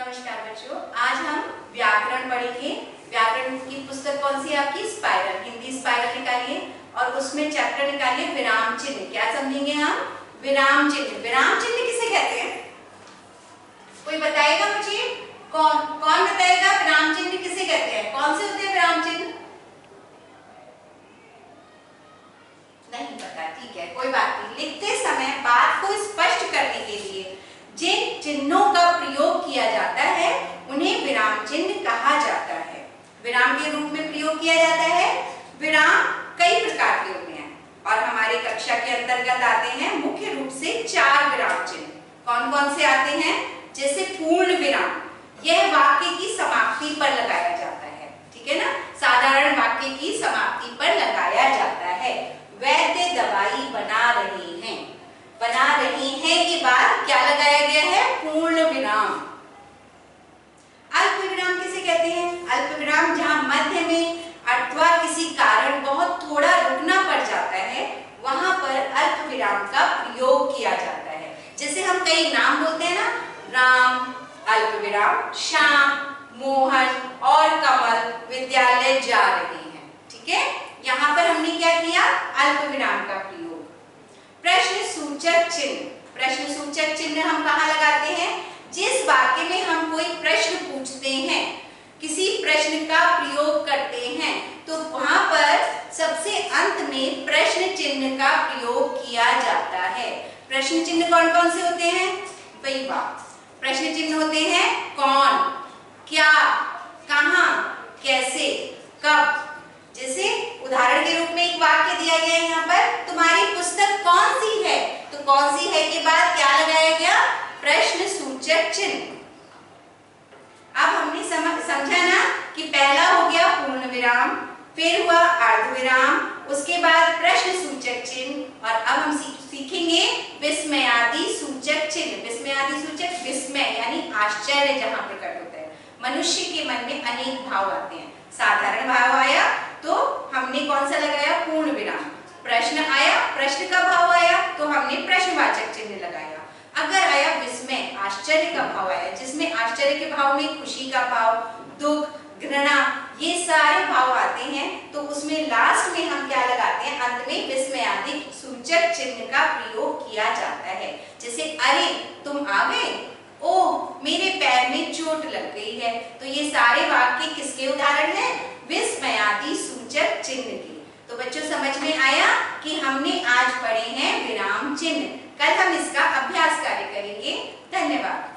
नमस्कार बच्चों, आज हम व्याकरण पढ़ेंगे। व्याकरण की पुस्तक कौन सी है आपकी? स्पाइरल हिंदी स्पाइरल निकालिए और उसमें चैप्टर निकालिए, विराम चिन्ह। क्या समझेंगे हम? विराम चिन्ह। विराम चिन्ह किसे कहते हैं? कोई बताएगा मुझे? कौन? कौन बताएगा विराम चिन्ह किसे कहते हैं? कौन से होते हैं विराम चिन्ह? नहीं पता। ठीक है, कोई बात नहीं। लिखते समय बात को स्पष्ट करने के लिए जिन चिन्हों का प्रयोग किया जाता है उन्हें विराम चिन्ह कहा जाता है विराम के प्रयोग किया जाता है? विराम कई प्रकार के होते हैं। और हमारे कक्षा के अंतर्गत आते हैं मुख्य रूप से चार विराम चिन्ह। कौन कौन से आते हैं? जैसे पूर्ण विराम। यह वाक्य की समाप्ति पर लगाया जाता है। ठीक है ना? साधारण वाक्य की समाप्ति पर लगाया जाता है। वैद्य दवाई बना रहे हैं। बना रही हैं के बाद क्या लगाया गया है? पूर्ण विराम। अल्प विराम किसे कहते हैं? अथवा किसी कारण बहुत थोड़ा रुकना पड़ जाता है, वहाँ पर अल्प विराम का प्रयोग किया जाता है। जैसे हम कई नाम बोलते हैं ना, राम अल्प विराम श्याम, मोहन और कमल विद्यालय जा रहे हैं। ठीक है? यहाँ पर हमने क्या किया? अल्प विराम का प्रयोग। प्रश्न सूचक चिन्ह। प्रश्न सूचक चिन्ह हम कहा लगाते हैं? जिस वाक्य में हम कोई प्रश्न पूछते हैं किसी प्रश्न का प्रयोग करते हैं तो वहाँ पर सबसे अंत में प्रश्न चिन्ह का प्रयोग किया जाता है। प्रश्न चिन्ह कौन कौन से होते हैं? वही बात। प्रश्न चिन्ह होते हैं कौन, क्या, कहा, कैसे, कब। जैसे उदाहरण के रूप में एक वाक्य दिया गया है यहाँ पर, तुम्हारी पुस्तक कौन सी है? तो कौन सी है के बाद क्या लगाया गया? प्रश्न सूचक चिन्ह। अब हमने समझा ना कि पहला हो गया पूर्ण विराम फिर हुआ अर्ध विराम उसके बाद प्रश्न सूचक चिन्ह, और अब हम सीखेंगे विस्मयादि सूचक चिन्ह। विस्मयादि सूचक विस्मय, यानी आश्चर्य जहाँ प्रकट होता है। मनुष्य के मन में अनेक भाव आते हैं। साधारण भाव आया तो हमने कौन सा लगाया? पूर्ण विराम। प्रश्न आया, प्रश्न का भाव आया तो हमने प्रश्नवाचक चिन्ह लगाया। अगर आया विस्मय, आश्चर्य का भाव आया, जिसमें आश्चर्य के भाव में खुशी का भाव, दुख, घृणा, ये सारे भाव आते हैं उसमें लास्ट में हम क्या लगाते हैं? अंत में विस्मयादिक सूचक चिन्ह का प्रयोग किया जाता है। जैसे, अरे, तुम आ गए? ओह, मेरे पैर में चोट लग गई है। तो ये सारे वाक्य किसके उदाहरण हैं? विस्मयादि सूचक चिन्ह की। तो बच्चों, समझ में आया कि हमने आज पढ़े हैं विराम चिन्ह। कल हम इसका अभ्यास कार्य करेंगे। धन्यवाद।